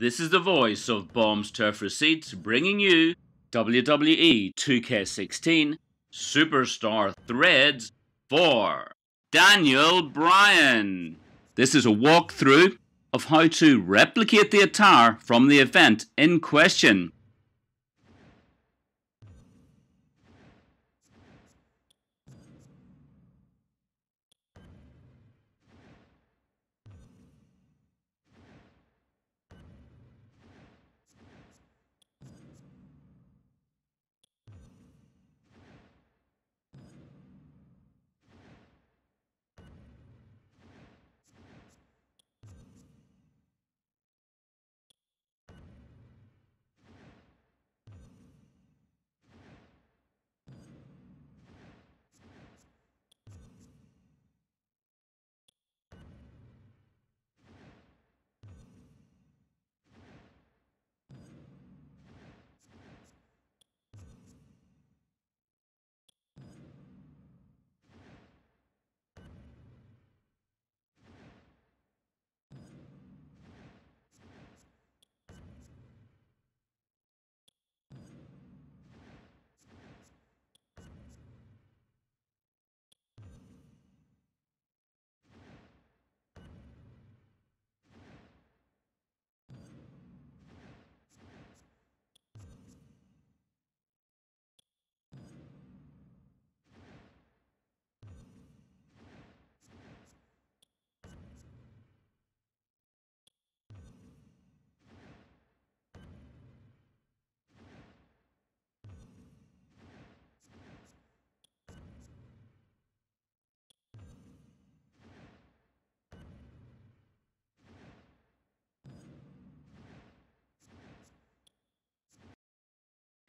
This is the voice of Bombs Turf Receipts bringing you WWE 2K16 Superstar Threads for Daniel Bryan. This is a walkthrough of how to replicate the attire from the event in question.